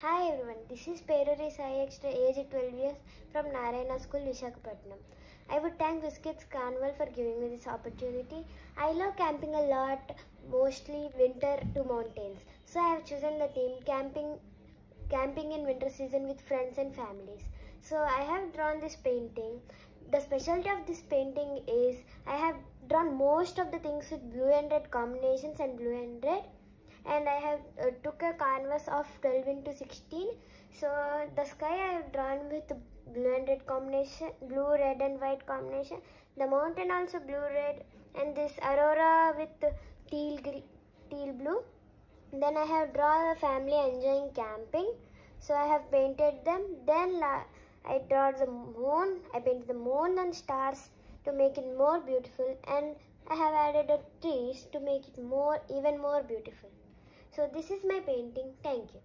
Hi everyone, this is Peruri Sai Akshara, age 12 years from Narayana School, Visakhapatnam. I would thank Wizkids Carnival for giving me this opportunity. I love camping a lot, mostly winter to mountains. So I have chosen the theme camping, camping in winter season with friends and families. So I have drawn this painting. The specialty of this painting is I have drawn most of the things with blue and red combinations and blue and red and I have uh, took a canvas of 12 into 16 so the sky I have drawn with blue and red combination blue red and white combination. The mountain also blue red and this aurora with teal green, teal blue. Then I have drawn a family enjoying camping. So I have painted them. Then I draw the moon. I painted the moon and stars to make it more beautiful and I have added a trees to make it more even more beautiful so this is my painting. Thank you.